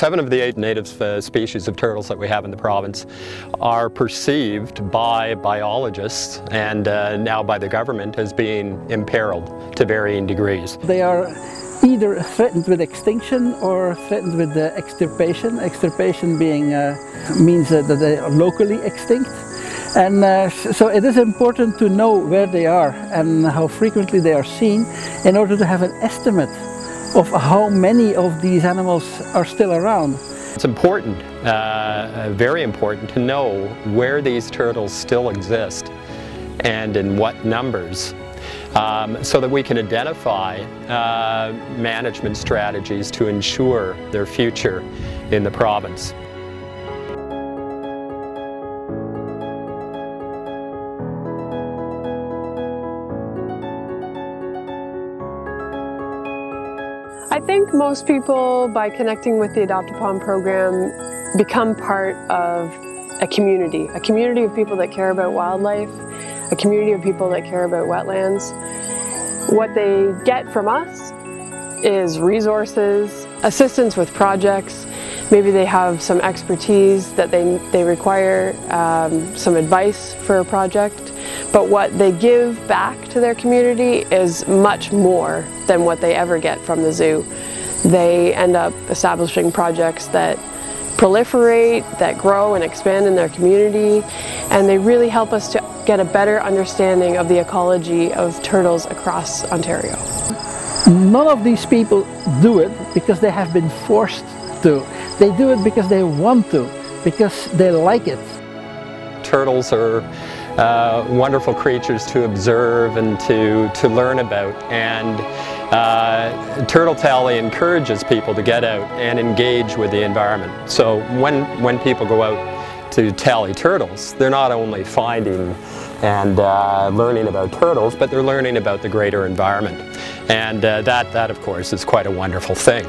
seven of the eight native uh, species of turtles that we have in the province are perceived by biologists and uh, now by the government as being imperiled to varying degrees. They are either threatened with extinction or threatened with uh, extirpation. Extirpation being uh, means that they are locally extinct. And uh, so it is important to know where they are and how frequently they are seen in order to have an estimate of how many of these animals are still around. It's important, uh, very important to know where these turtles still exist and in what numbers um, so that we can identify uh, management strategies to ensure their future in the province. I think most people, by connecting with the Adopt a Pond program, become part of a community, a community of people that care about wildlife, a community of people that care about wetlands. What they get from us is resources, assistance with projects, maybe they have some expertise that they, they require, um, some advice for a project, but what they give back to their community is much more than what they ever get from the zoo. They end up establishing projects that proliferate, that grow and expand in their community, and they really help us to get a better understanding of the ecology of turtles across Ontario. None of these people do it because they have been forced to. They do it because they want to, because they like it. Turtles are uh, wonderful creatures to observe and to, to learn about. And uh, Turtle Tally encourages people to get out and engage with the environment. So when, when people go out to tally turtles, they're not only finding and uh, learning about turtles, but they're learning about the greater environment. And uh, that, that, of course, is quite a wonderful thing.